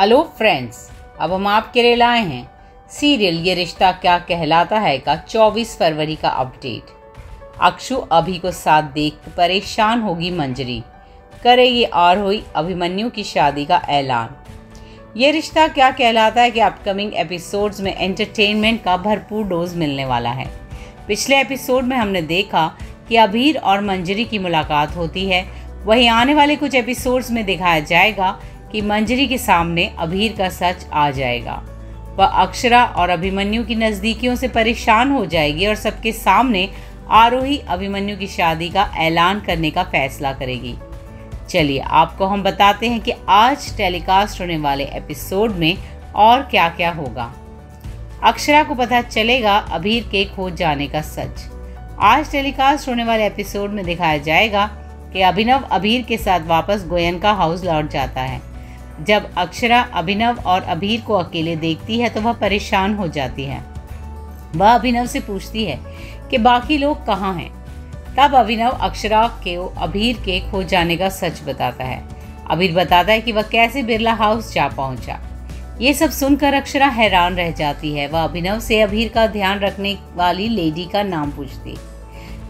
Hello friends, अब हम आपके लिए लाए हैं सीरियल ये रिश्ता क्या कहलाता है का 24 फरवरी का अपडेट। अक्षु अभी को साथ देख परेशान होगी मंजरी। करेगी आरोही अभिमन्यु की शादी का ऐलान। ये रिश्ता क्या कहलाता है कि अपकमिंग एपिसोड्स में एंटरटेनमेंट का भरपूर डोज मिलने वाला है। पिछले एपिसोड में हमने देखा कि अभीर और मंजरी की मुलाकात होती है। वहीं आने वाले कुछ एपिसोड्स में दिखाया जाएगा कि मंजरी के सामने अभीर का सच आ जाएगा। वह अक्षरा और अभिमन्यु की नज़दीकियों से परेशान हो जाएगी और सबके सामने आरोही अभिमन्यु की शादी का ऐलान करने का फैसला करेगी। चलिए, आपको हम बताते हैं कि आज टेलीकास्ट होने वाले एपिसोड में और क्या क्या होगा। अक्षरा को पता चलेगा अभीर के खोज जाने का सच। आज टेलीकास्ट होने वाले एपिसोड में दिखाया जाएगा कि अभिनव अभीर के साथ वापस गोयनका हाउस लौट जाता है। जब अक्षरा अभिनव और अभीर को अकेले देखती है तो वह परेशान हो जाती है। वह अभिनव से पूछती है कि बाकी लोग कहाँ हैं? तब अभिनव अक्षरा के अभीर के खो जाने का सच बताता है। अभीर बताता है कि वह कैसे बिरला हाउस जा पहुँचा। ये सब सुनकर अक्षरा हैरान रह जाती है। वह अभिनव से अभीर का ध्यान रखने वाली लेडी का नाम पूछती।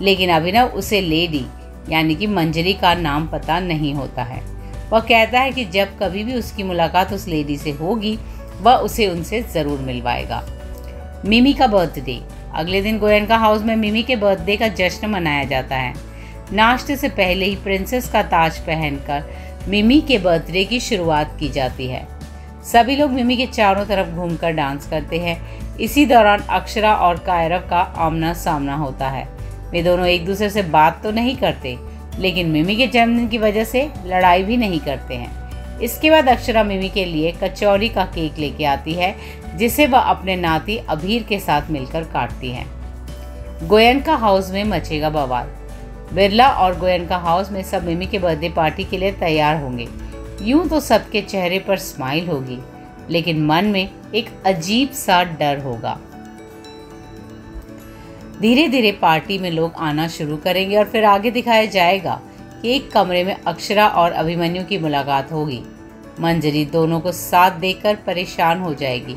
लेकिन अभिनव उसे लेडी, यानी कि मंजरी का नाम पता नहीं होता है। वह कहता है कि जब कभी भी उसकी मुलाकात उस लेडी से होगी, वह उसे उनसे ज़रूर मिलवाएगा। मिमी का बर्थडे अगले दिन गोयनका हाउस में मिमी के बर्थडे का जश्न मनाया जाता है। नाश्ते से पहले ही प्रिंसेस का ताज पहनकर मिमी के बर्थडे की शुरुआत की जाती है। सभी लोग मिमी के चारों तरफ़ घूमकर डांस करते हैं। इसी दौरान अक्षरा और कायरव का आमना सामना होता है। वे दोनों एक दूसरे से बात तो नहीं करते लेकिन मिमी के जन्मदिन की वजह से लड़ाई भी नहीं करते हैं। इसके बाद अक्षरा मिमी के लिए कचौरी का केक लेके आती है, जिसे वह अपने नाती अभीर के साथ मिलकर काटती है। गोयनका हाउस में मचेगा बवाल। बिरला और गोयनका हाउस में सब मिमी के बर्थडे पार्टी के लिए तैयार होंगे। यूँ तो सबके चेहरे पर स्माइल होगी, लेकिन मन में एक अजीब सा डर होगा। धीरे धीरे पार्टी में लोग आना शुरू करेंगे और फिर आगे दिखाया जाएगा कि एक कमरे में अक्षरा और अभिमन्यु की मुलाकात होगी। मंजरी दोनों को साथ देखकर परेशान हो जाएगी।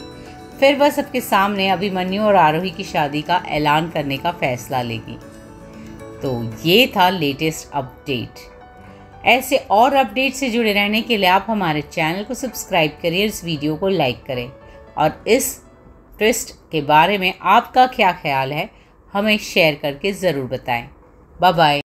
फिर वह सबके सामने अभिमन्यु और आरोही की शादी का ऐलान करने का फैसला लेगी। तो ये था लेटेस्ट अपडेट। ऐसे और अपडेट से जुड़े रहने के लिए आप हमारे चैनल को सब्सक्राइब करिए इस वीडियो को लाइक करें। और इस ट्विस्ट के बारे में आपका क्या ख्याल है? हमें शेयर करके ज़रूर बताएँ। Bye bye